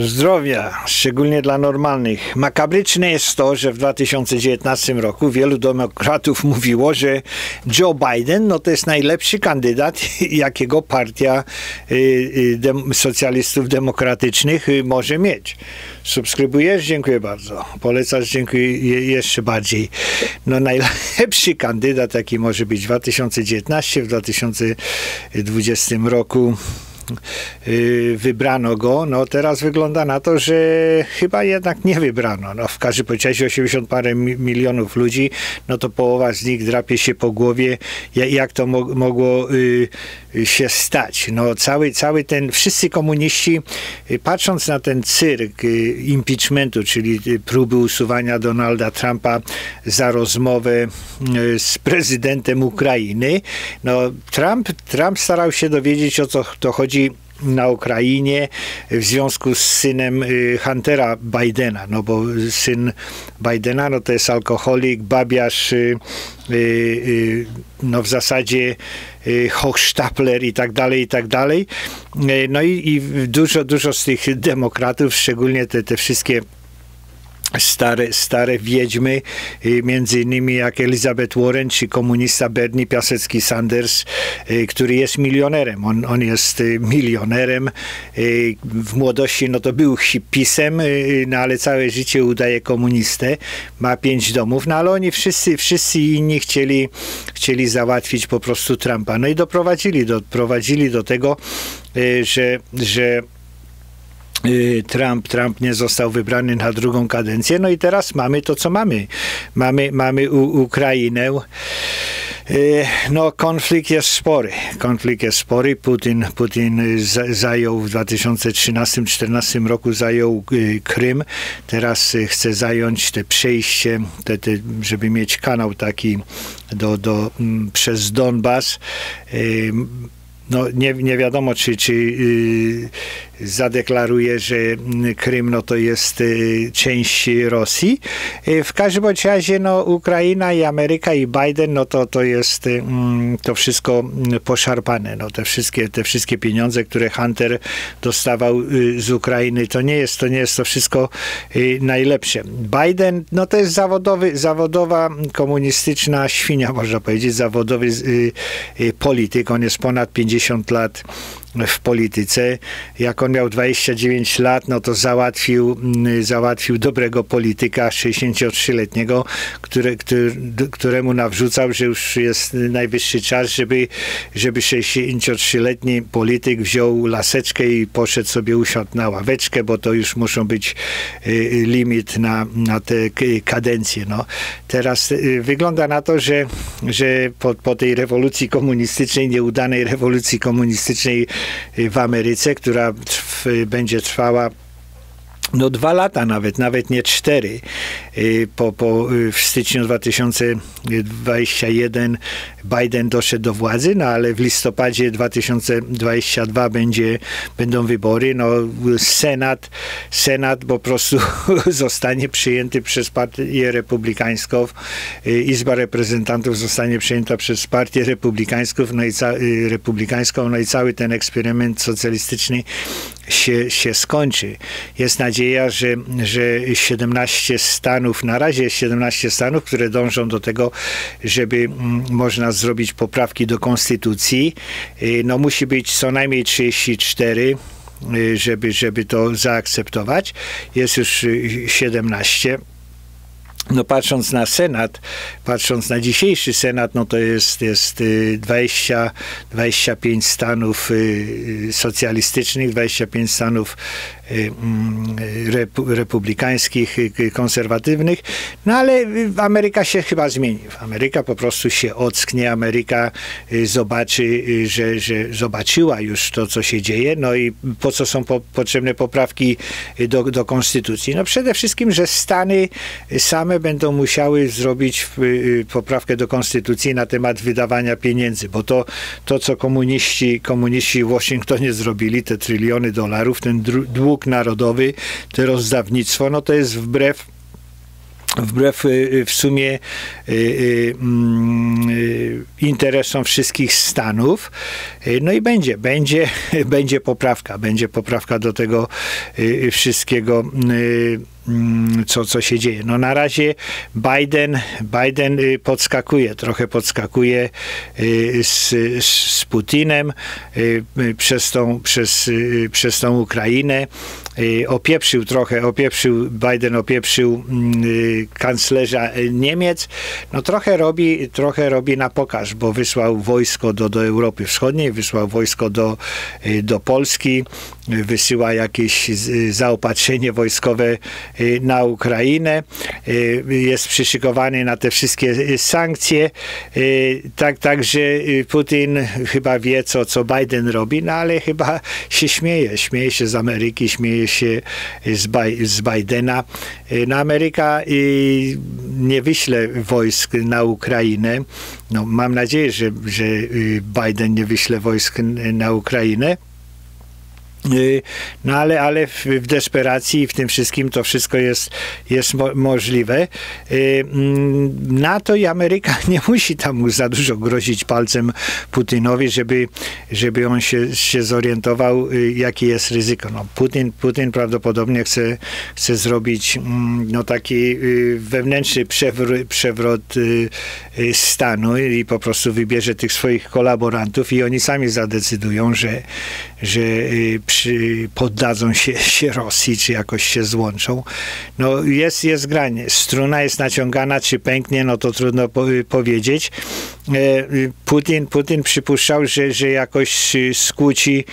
Zdrowia, szczególnie dla normalnych. Makabryczne jest to, że w 2019 roku wielu demokratów mówiło, że Joe Biden no to jest najlepszy kandydat, jakiego partia y, y, dem, socjalistów demokratycznych y, może mieć. Subskrybujesz? Dziękuję bardzo. Polecasz? Dziękuję jeszcze bardziej. No najlepszy kandydat, jaki może być w 2019, w 2020 roku wybrano go, no teraz wygląda na to, że chyba jednak nie wybrano. No w każdym razie 80 parę milionów ludzi, no to połowa z nich drapie się po głowie, jak to mogło y, się stać. No cały, cały ten, wszyscy komuniści, y, patrząc na ten cyrk impeachmentu, czyli próby usuwania Donalda Trumpa za rozmowę z prezydentem Ukrainy, no Trump, Trump starał się dowiedzieć o co to chodzi na Ukrainie w związku z synem y, Huntera Bidena, no bo syn Bidena no to jest alkoholik, babiarz, y, y, no w zasadzie Hochstapler i tak dalej, i tak dalej. No i, i dużo, dużo z tych demokratów, szczególnie te, te wszystkie stare, stare wiedźmy, y, między innymi jak Elizabeth Warren czy komunista Bernie Piasecki-Sanders, y, który jest milionerem. On, on jest y, milionerem. W młodości no to był hipisem, no ale całe życie udaje komunistę. Ma pięć domów, no ale oni wszyscy, wszyscy inni chcieli, chcieli załatwić po prostu Trumpa. No i doprowadzili, doprowadzili do tego, że, że Trump, Trump nie został wybrany na drugą kadencję. No i teraz mamy to, co mamy. Mamy, mamy u, Ukrainę. Y, no, konflikt jest spory. Konflikt jest spory. Putin, Putin zajął w 2013-2014 roku zajął y, Krym. Teraz chce zająć te przejście, te, te, żeby mieć kanał taki do, do, mm, przez Donbas no nie, nie wiadomo, czy, czy zadeklaruje, że Krym no, to jest yy, część Rosji. Yy, w każdym razie no, Ukraina i Ameryka i Biden, no to, to jest y, mm, to wszystko poszarpane. No, te, wszystkie, te wszystkie pieniądze, które Hunter dostawał y, z Ukrainy, to nie jest to, nie jest to wszystko y, najlepsze. Biden, no to jest zawodowy, zawodowa komunistyczna świnia, można powiedzieć, zawodowy polityk. On jest ponad 50 50 lat w polityce. Jak on miał 29 lat, no to załatwił, mm, załatwił dobrego polityka 63-letniego, który, który, któremu nawrzucał, że już jest najwyższy czas, żeby, żeby 63-letni polityk wziął laseczkę i poszedł sobie usiąść na ławeczkę, bo to już muszą być y, limit na, na te kadencje. No. Teraz y, wygląda na to, że, że po, po tej rewolucji komunistycznej, nieudanej rewolucji komunistycznej w Ameryce, która trw, będzie trwała no dwa lata nawet, nawet nie cztery. Y, po, po, y, w styczniu 2021 Biden doszedł do władzy, no ale w listopadzie 2022 będzie, będą wybory. No, Senat, Senat po prostu zostanie przyjęty przez Partię Republikańską. Y, Izba Reprezentantów zostanie przyjęta przez Partię Republikańską, no i ca, Republikańską, no i cały ten eksperyment socjalistyczny się, się skończy. Jest nadzieja, że, że 17 stanów, na razie jest 17 stanów, które dążą do tego, żeby mm, można zrobić poprawki do konstytucji. Y, no musi być co najmniej 34 y, żeby, żeby to zaakceptować. Jest już 17 y, no patrząc na Senat, patrząc na dzisiejszy Senat, no to jest, jest 20, 25 stanów socjalistycznych, 25 stanów Y, republikańskich, y, konserwatywnych, no ale Ameryka się chyba zmieni. Ameryka po prostu się ocknie, Ameryka y, zobaczy, że, że zobaczyła już to, co się dzieje, no i po co są po, potrzebne poprawki do, do konstytucji? No przede wszystkim, że Stany same będą musiały zrobić poprawkę do konstytucji na temat wydawania pieniędzy, bo to, to co komuniści, komuniści w Waszyngtonie zrobili, te tryliony dolarów, ten dług narodowy, to rozdawnictwo, no to jest wbrew wbrew w sumie mm, interesom wszystkich Stanów. No i będzie, będzie, będzie poprawka, będzie poprawka do tego wszystkiego co, co się dzieje. No na razie Biden, Biden y, podskakuje, trochę podskakuje y, z, z Putinem y, przez tą, przez, przez tą Ukrainę. Opieprzył trochę, opieprzył, Biden opieprzył mm, kanclerza Niemiec. No trochę robi, trochę robi na pokaż, bo wysłał wojsko do, do Europy Wschodniej, wysłał wojsko do, do Polski, wysyła jakieś zaopatrzenie wojskowe na Ukrainę, y, jest przyszykowany na te wszystkie y, sankcje. Tak, także Putin chyba wie, co, co Biden robi, no ale chyba się śmieje. Śmieje się z Ameryki, śmieje się z, z Bidena. No Ameryka nie wyśle wojsk na Ukrainę. No, mam nadzieję, że, że Biden nie wyśle wojsk na Ukrainę. Y, no ale, ale w, desperacji i w tym wszystkim to wszystko jest, jest mo możliwe. Y, mm, NATO i Ameryka nie musi tam za dużo grozić palcem Putinowi, żeby, żeby on się, się zorientował, y, jakie jest ryzyko. No, Putin, Putin prawdopodobnie chce, chce zrobić mm, no, taki wewnętrzny przewrót, przewrot stanu i po prostu wybierze tych swoich kolaborantów i oni sami zadecydują, że, że przy, poddadzą się, się Rosji, czy jakoś się złączą. No jest, jest granie. Struna jest naciągana, czy pęknie, no to trudno po, powiedzieć. E, Putin, Putin przypuszczał, że, że jakoś skłóci,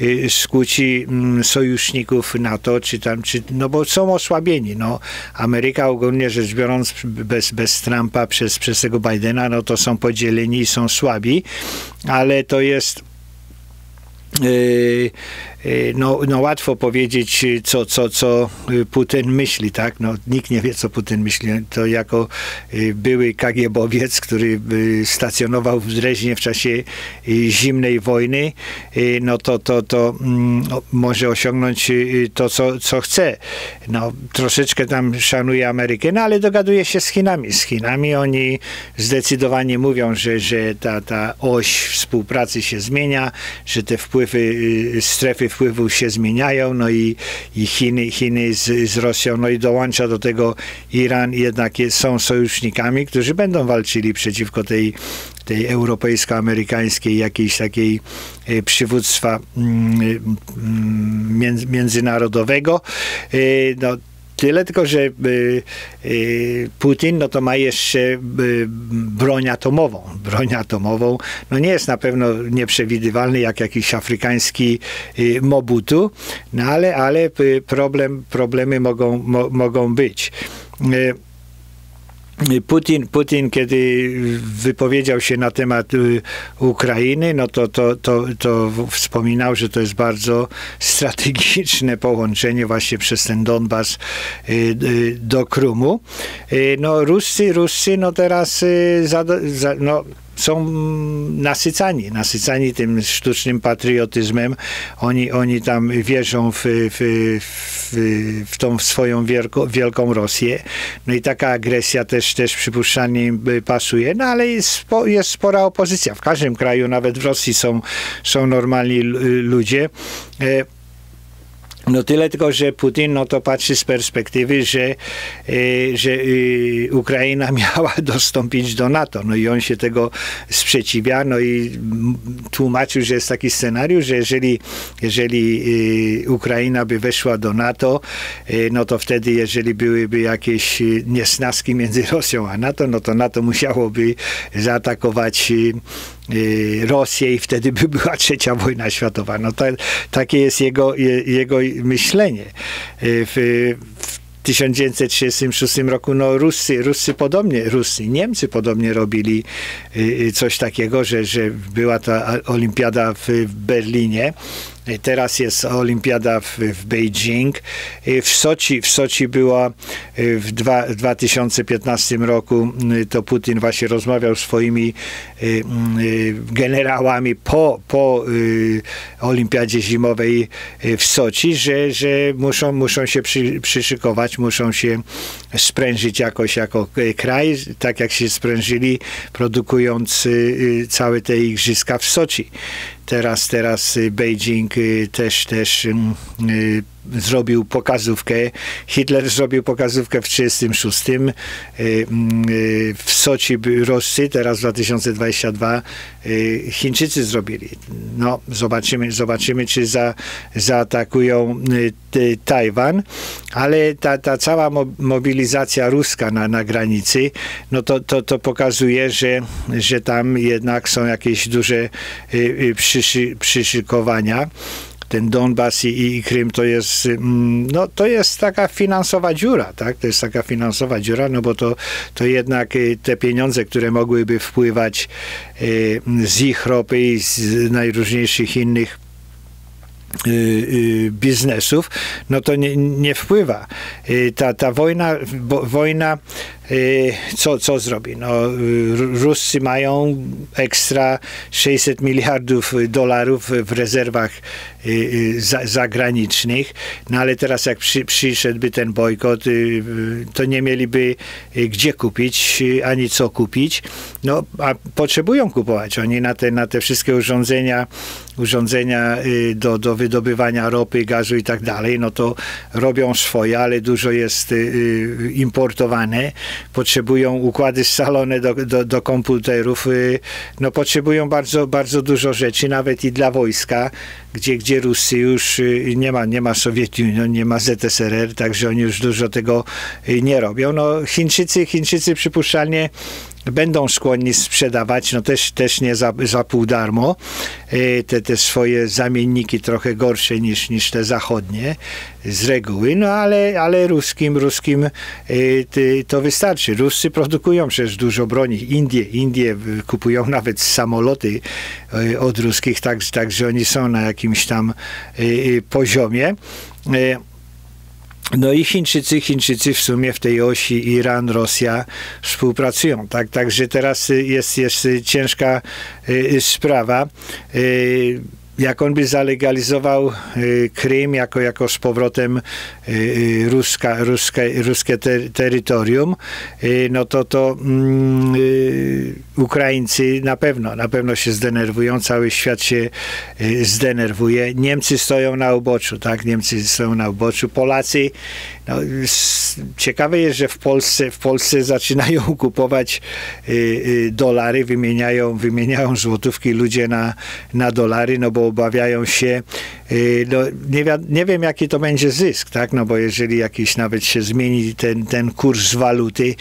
e, skłóci mm, sojuszników NATO, czy tam, czy, no bo są osłabieni. No, Ameryka ogólnie rzecz biorąc bez, bez Trumpa, przez, przez tego Bidena, no to są podzieleni i są słabi, ale to jest yy, Y, no, no łatwo powiedzieć, y, co, co, co y, Putin myśli, tak? No, nikt nie wie, co Putin myśli. To jako były KGBowiec, który stacjonował w Dreźnie w czasie zimnej wojny, no to, to, to mm, może osiągnąć to, co, co chce. No, troszeczkę tam szanuje Amerykę, no ale dogaduje się z Chinami. Z Chinami oni zdecydowanie mówią, że, że ta, ta oś współpracy się zmienia, że te wpływy, strefy wpływów się zmieniają, no i, i Chiny, Chiny z, z Rosją, no i dołącza do tego Iran, jednak jest, są sojusznikami, którzy będą walczyli przeciwko tej tej europejsko-amerykańskiej jakiejś takiej e, przywództwa mm, mm, międzynarodowego. E, no, Tyle tylko, że y, y, Putin no to ma jeszcze y, broń atomową. Broń atomową no nie jest na pewno nieprzewidywalny jak jakiś afrykański Mobutu, no ale, ale problem, problemy mogą, mo, mogą być. Putin, Putin, kiedy wypowiedział się na temat y, Ukrainy, no to, to, to, to wspominał, że to jest bardzo strategiczne połączenie właśnie przez ten Donbas y, y, do Krumu. No Ruscy, Ruscy no teraz no, są nasycani, nasycani tym sztucznym patriotyzmem. Oni, oni tam wierzą w, w, w, w tą swoją wielko, wielką Rosję. No i taka agresja też, też przypuszczalnie im pasuje, no ale jest, jest spora opozycja. W każdym kraju, nawet w Rosji są, są normalni ludzie. E, no tyle tylko, że Putin no to patrzy z perspektywy, że, y, że y, Ukraina miała dostąpić do NATO. No i on się tego sprzeciwia, no i tłumaczył, że jest taki scenariusz, że jeżeli, jeżeli y, Ukraina by weszła do NATO, no to wtedy, jeżeli byłyby jakieś niesnaski między Rosją a NATO, no to NATO musiałoby zaatakować Rosję i wtedy by była trzecia wojna światowa. No to, takie jest jego, jego myślenie. Y, w, w 1936 roku no Ruscy, Ruscy podobnie, Ruscy, Niemcy podobnie robili y, coś takiego, że, że była ta olimpiada w Berlinie Teraz jest olimpiada w, w Beijing. W Sochi, w Sochi była w, dwa, w 2015 roku, to Putin właśnie rozmawiał z swoimi y, y, generałami po, po y, olimpiadzie zimowej w Sochi, że, że muszą, muszą się przy, przyszykować muszą się sprężyć jakoś jako kraj, tak jak się sprężyli, produkując całe te igrzyska w Soczi. Teraz, teraz Beijing też, też zrobił pokazówkę. Hitler zrobił pokazówkę w 1936. W Soci Rosji, teraz w 2022 Chińczycy zrobili. No, zobaczymy, zobaczymy czy za, zaatakują Tajwan, ale ta, ta cała mobilizacja ruska na, na granicy, no to, to, to pokazuje, że, że tam jednak są jakieś duże przyszy, przyszykowania ten Donbas i, i Krym to jest, mm, no, to jest taka finansowa dziura, tak? To jest taka finansowa dziura, no bo to, to jednak y, te pieniądze, które mogłyby wpływać y, z ich ropy i z najróżniejszych innych y, biznesów, no to nie, nie wpływa. Ta, ta wojna, bo, wojna co, co zrobi? No, Ruscy mają ekstra 600 miliardów dolarów w rezerwach y, y, zagranicznych, no ale teraz jak przy, przyszedłby ten bojkot, to nie mieliby gdzie kupić, ani co kupić. No, a potrzebują kupować. Oni na te, na te wszystkie urządzenia, urządzenia do, do wydobywania ropy, gazu i tak dalej, no to robią swoje, ale dużo jest importowane potrzebują układy scalone do, do, do komputerów, y, no potrzebują bardzo, bardzo dużo rzeczy, nawet i dla wojska, gdzie, gdzie Rusy już y, nie ma, nie ma Sowietunion, nie ma ZSRR, także oni już dużo tego y, nie robią. No Chińczycy, Chińczycy przypuszczalnie będą skłonni sprzedawać, no też, też nie za, za pół darmo, e, te, te swoje zamienniki trochę gorsze niż, niż te zachodnie z reguły, no ale, ale ruskim, ruskim e, to wystarczy. Ruscy produkują przecież dużo broni. Indie, Indie kupują nawet samoloty e, od ruskich, tak, także oni są na jakimś tam poziomie. No i Chińczycy, Chińczycy w sumie w tej osi Iran, Rosja współpracują. Tak, także teraz jest, jest ciężka y, sprawa. Jak on by zalegalizował y, Krym jako, jako z powrotem y, y, ruska, ruska, ruskie ter, terytorium, no to to um, Ukraińcy na pewno, na pewno się zdenerwują, cały świat się zdenerwuje. Niemcy stoją na uboczu, tak? Niemcy stoją na uboczu. Polacy, no, ciekawe jest, że w Polsce, w Polsce zaczynają kupować dolary, wymieniają, wymieniają złotówki ludzie na, na dolary, no bo obawiają się, y, no, nie, nie, wiem jaki to będzie zysk, tak, no bo jeżeli jakiś nawet się zmieni ten, ten kurs waluty,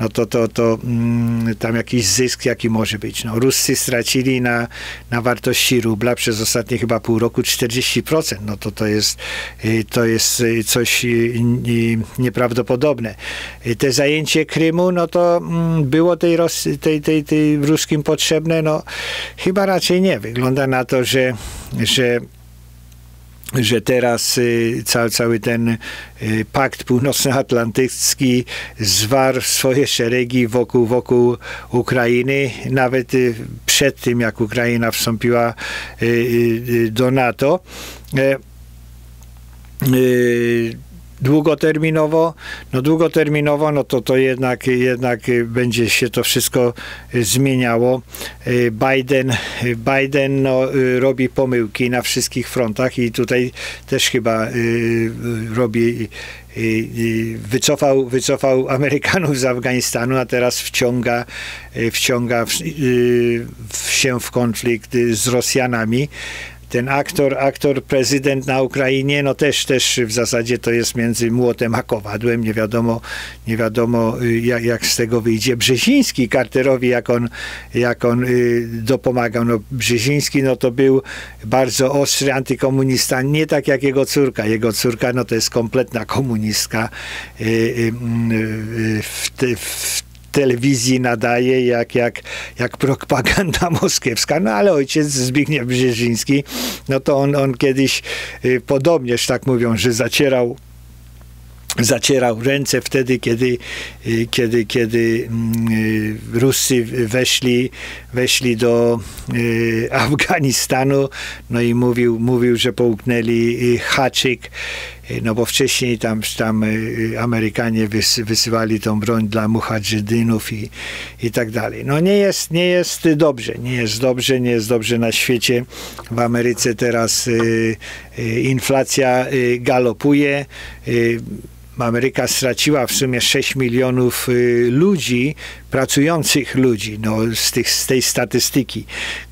no to, to, to mm, tam jakiś zysk jaki może być. No, Ruscy stracili na, na wartości rubla przez ostatnie chyba pół roku 40%, no to to jest, y, to jest y, coś nieprawdopodobne. Te zajęcie Krymu, no to mm, było tej, Rosy, tej, tej, tej ruskim potrzebne, no chyba raczej nie. Wygląda na to, że że że teraz y, cały, cały ten y, pakt północnoatlantycki zwarł swoje szeregi wokół, wokół Ukrainy, nawet y, przed tym, jak Ukraina wstąpiła do NATO. Długoterminowo, no długoterminowo, no to to jednak, jednak będzie się to wszystko zmieniało. Biden, Biden no, robi pomyłki na wszystkich frontach i tutaj też chyba y, robi y, wycofał, wycofał Amerykanów z Afganistanu, a teraz wciąga, wciąga w, w się w konflikt z Rosjanami ten aktor, aktor prezydent na Ukrainie, no też, też w zasadzie to jest między młotem a kowadłem. Nie wiadomo, nie wiadomo y, jak, jak z tego wyjdzie. Brzeziński Carterowi, jak on, jak on y, dopomagał. No, Brzeziński no to był bardzo ostry antykomunista, nie tak jak jego córka. Jego córka no to jest kompletna komunistka. Y, w, w telewizji nadaje jak, jak, jak propaganda moskiewska, no ale ojciec Zbigniew Brzeziński, no to on, on kiedyś y, podobnież tak mówią, że zacierał zacierał ręce wtedy, kiedy, y, kiedy, kiedy mm, y, Ruscy weszli, weszli do Afganistanu, no i mówił, mówił że połknęli haczyk no bo wcześniej tam, tam Amerykanie wys, wysyłali tą broń dla muhadżydynów i, i tak dalej. No nie jest, nie jest dobrze, nie jest dobrze, nie jest dobrze na świecie. W Ameryce teraz inflacja galopuje. Ameryka straciła w sumie 6 milionów y, ludzi, pracujących ludzi, no, z, tych, z tej statystyki.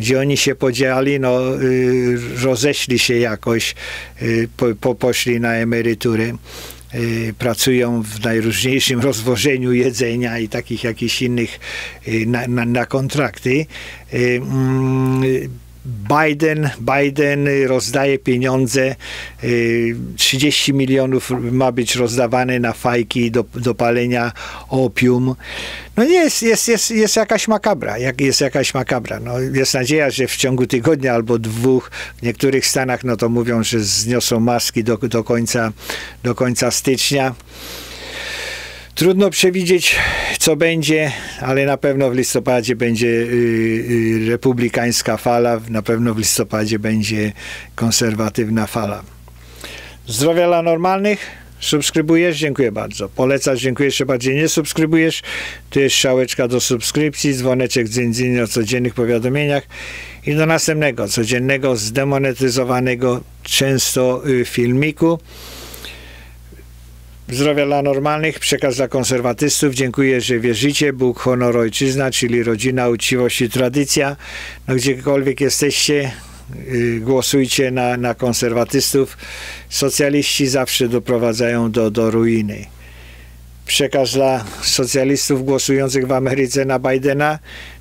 Gdzie oni się podzieli, no, y, roześli się jakoś, y, po, po, poszli na emeryturę pracują w najróżniejszym rozwożeniu jedzenia i takich jakichś innych na, na, na kontrakty. Biden, Biden rozdaje pieniądze, 30 y, milionów ma być rozdawane na fajki do, do palenia opium. No jest, jest, jest, jest jakaś makabra, jak jest jakaś makabra. No, jest nadzieja, że w ciągu tygodnia albo dwóch w niektórych stanach no to mówią, że zniosą maski do, do, końca, do końca stycznia. Trudno przewidzieć, co będzie, ale na pewno w listopadzie będzie y, y, republikańska fala, na pewno w listopadzie będzie konserwatywna fala. Zdrowia dla normalnych. Subskrybujesz? Dziękuję bardzo. Polecasz? Dziękuję jeszcze bardziej. Nie subskrybujesz? Tu jest szałeczka do subskrypcji, dzwoneczek dzyn o codziennych powiadomieniach i do następnego, codziennego, zdemonetyzowanego często y, filmiku. Zdrowia dla normalnych, przekaz dla konserwatystów. Dziękuję, że wierzycie. Bóg, honor, ojczyzna, czyli rodzina, uczciwość i tradycja. No, gdziekolwiek jesteście, yy, głosujcie na, na konserwatystów. Socjaliści zawsze doprowadzają do, do ruiny. Przekaz dla socjalistów głosujących w Ameryce na Bidena.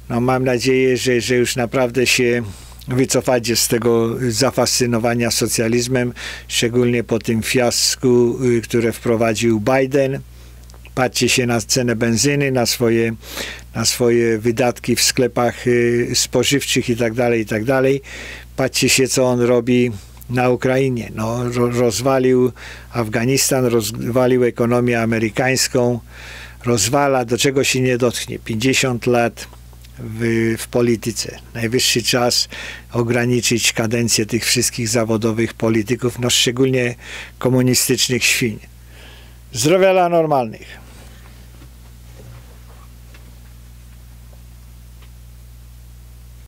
No, mam nadzieję, że, że już naprawdę się wycofać się z tego zafascynowania socjalizmem, szczególnie po tym fiasku, y, które wprowadził Biden. Patrzcie się na cenę benzyny, na swoje, na swoje wydatki w sklepach y, spożywczych i tak dalej, i tak. Patrzcie się, co on robi na Ukrainie. No, rozwalił Afganistan, rozwalił ekonomię amerykańską, rozwala, do czego się nie dotknie. 50 lat w, w polityce. Najwyższy czas ograniczyć kadencję tych wszystkich zawodowych polityków, no szczególnie komunistycznych świń. Zdrowia dla normalnych.